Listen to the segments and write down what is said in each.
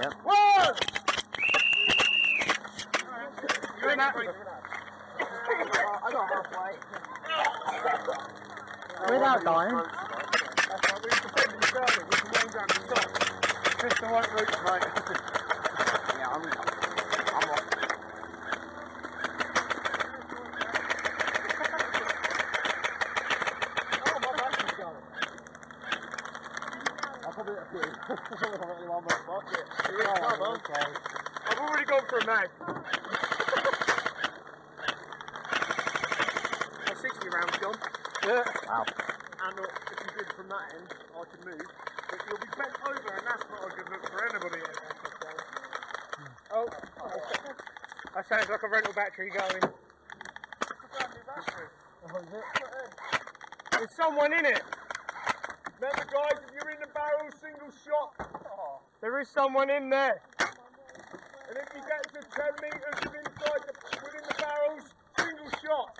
Yep. One! You're in that. I got halfway. Without dying. That's right, we can send him further. We can range out and stop. Just the right route, mate. Yeah, I'm in. I'm off. Oh, my battery's going. I'll probably comes, huh? okay. I've already gone for a mag. My 60 round's gone. Yeah. Wow. And uh, if you did from that end, I could move. But you'll be bent over, and that's not a good look for anybody. Oh, that sounds like a rental battery going. Oh, is? There's someone in it. Remember, guys, if you're in the barrel, single shot. Oh. There is someone in there. And if you get to 10 metres inside the, within the barrels, single shot.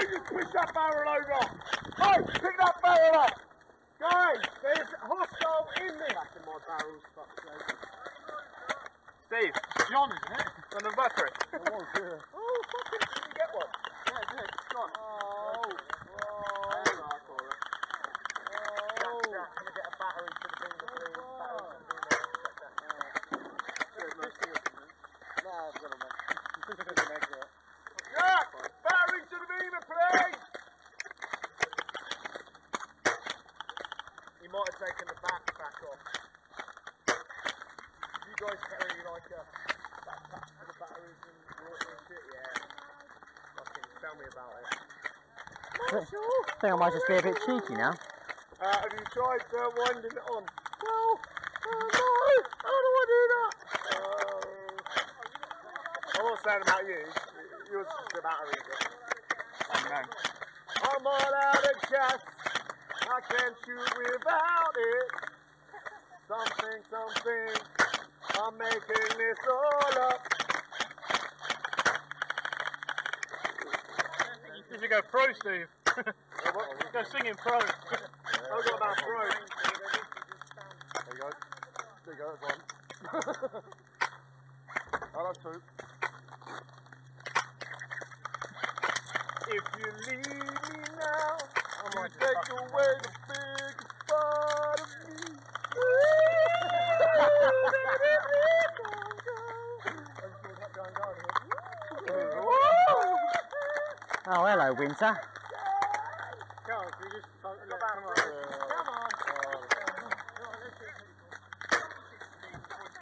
You just push that barrel over. Hey, pick that barrel up. Guys, there's a hostile in there. Back in my barrels, fuck's sake. Steve, John, isn't it? On the battery. Oh, oh, fucking, did you get one? Yeah, good. John. Oh, oh, oh. Can I get a battery for the beamer, please? Battery for the No, I've got a mag. Jack, battery to the beamer, please. He might have taken the back back off. You guys carry like a for the batteries and water and shit? Yeah. Fucking tell me about it. I think I might just be a bit cheeky now. Uh, have you tried uh, winding it on? No. Oh no! How do I do that? Uh, I'm not saying about you. Yours is the battery. I. I'm all out of gas. I can't shoot without it. Something, something. I'm making this all up. You should go pro, Steve. go singing pro. I've got that throat. There you go. There you go, that's one. oh, that's two. If you leave me now, you take away the biggest part of me. Oh, hello, Winter.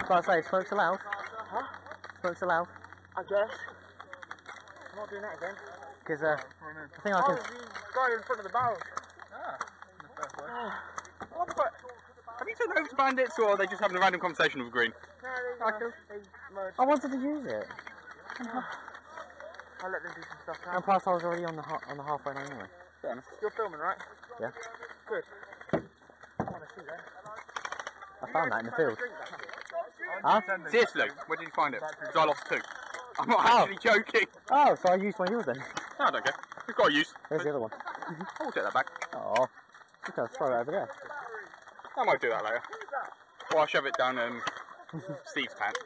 So I say, smokes allowed? Huh? Smokes allowed? I guess. I'm not doing that again. Because uh, I think I Oh, can. you got it in front of the barrel. What the? Have you turned over to bandits or are they just having a random conversation with Green? No, they, Okay. they merged. I wanted to use it. I'll let them do some stuff now. And plus, I was already on the on the halfway line anyway. You're filming, right? Yeah. Good. I want to see that. I found that in the field. Drink that. Huh? Seriously, where did you find it? Because I lost two. I'm not Oh. actually joking. Oh, so I used one of yours then. No, I don't care. We've got a use. There's the other one. I'll take that back. Oh, you can throw it over there. I might do that later. Or I'll shove it down um, Steve's pants.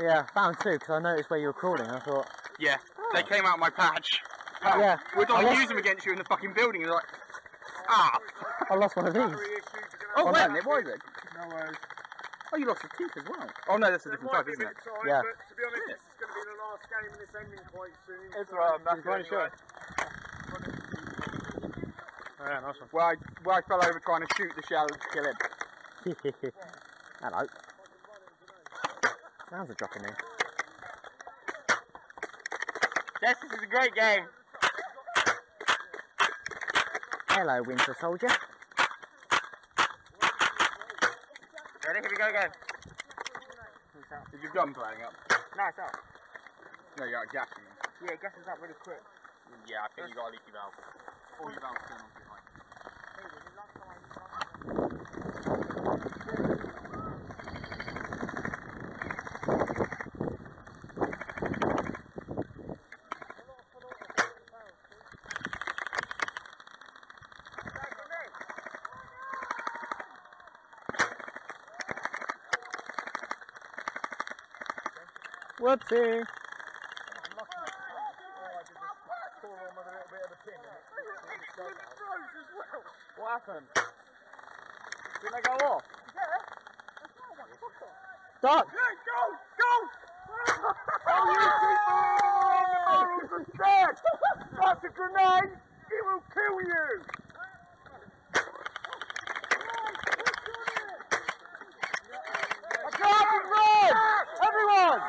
Yeah, found two because I noticed where you were crawling. and I thought, Yeah, they came out of my patch. yeah, We're I to use them against you in the fucking building. They're like, ah. I lost one of these. Oh, Oh, wait, no. it was it? No worries. Oh, you lost your teeth as well. Oh no, that's a different might type, isn't it? time, Yeah. but to be honest, this is going to be the last game and it's ending quite soon. It's so- right, that's Anyway. good. Yeah, nice one. Well, I, well, I fell over trying to shoot the shell to kill him. Hello. Sounds are dropping in. Yes, this is a great game. Hello, Winter Soldier. Ready? Here we go again. Is your gun playing up? No, it's out. No, you got gas in them. Yeah, it gasses up really quick. Yeah, I think you got a leaky valve. Or your valve's turned on Whoopsie. What happened? Did they go off? Duck! Go! Go! Oh, you people! dead! That's a grenade! It will kill you! A target run! Everyone!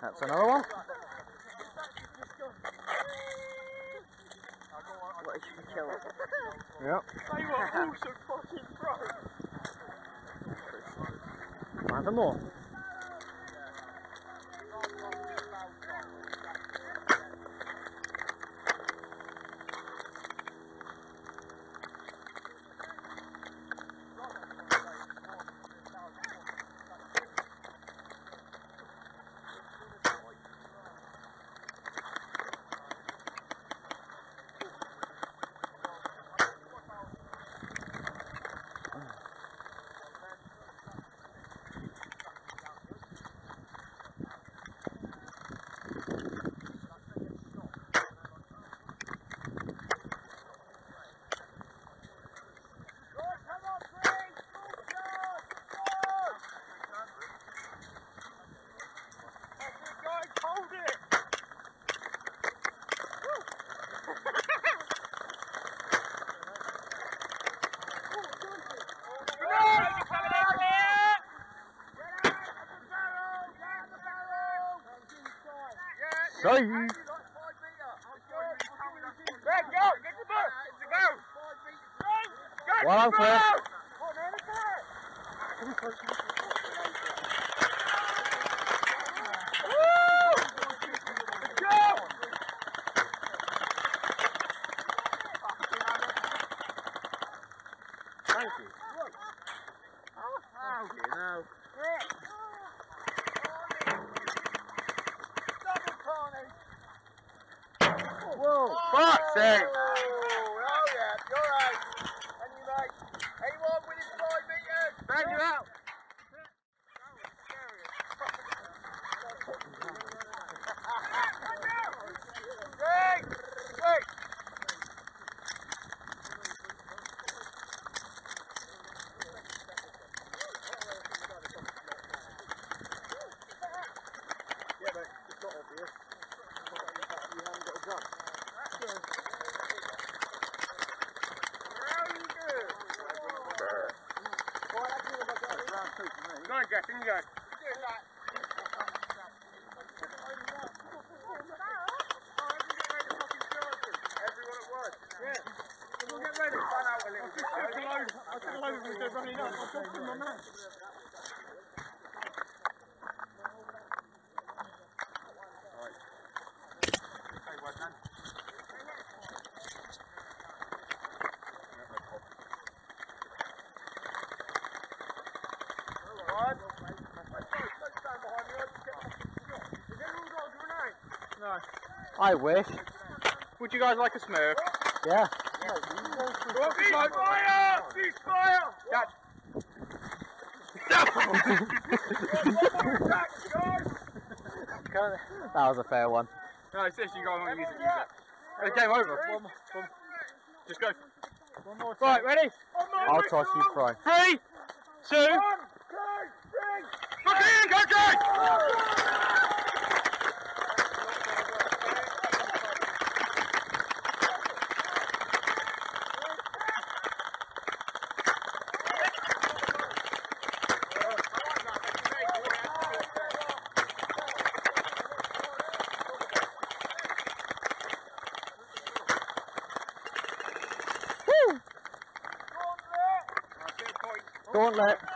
That's another one. If you it? Yep. They were also fucking pro! Find more. Guys, hold it! Sorry. Red, go! Get the boat! Go! Go! Well, I'm. Thank you. Oh, you know. Whoa! Fuck's sake! Oh, yeah, you're right. And you, mate. Anyone within five metres? Bang you out. Wait! Wait! Yeah, but it's not obvious. You haven't got a gun. How you doing? Go on, Jeff, in you go. Everyone at once. Yeah. We'll get ready. Run out a little bit. I took a load. I took a load of them running up. I'll dropped in my mouth. Hey, well done. Alright. Don't stand behind me. I'll just get my shot. Has everyone got a grenade? No. I wish. Would you guys like a smurf? Yeah. Cease fire! Cease fire! Catch. One more attack, guys! That was a fair one. No, it's this. You guys want to use it, use it. It's game over. One more. One. Just go. One more. Right, ready? I'll toss you fry. Three, two, One, two, three! look in, go, Gauntlet.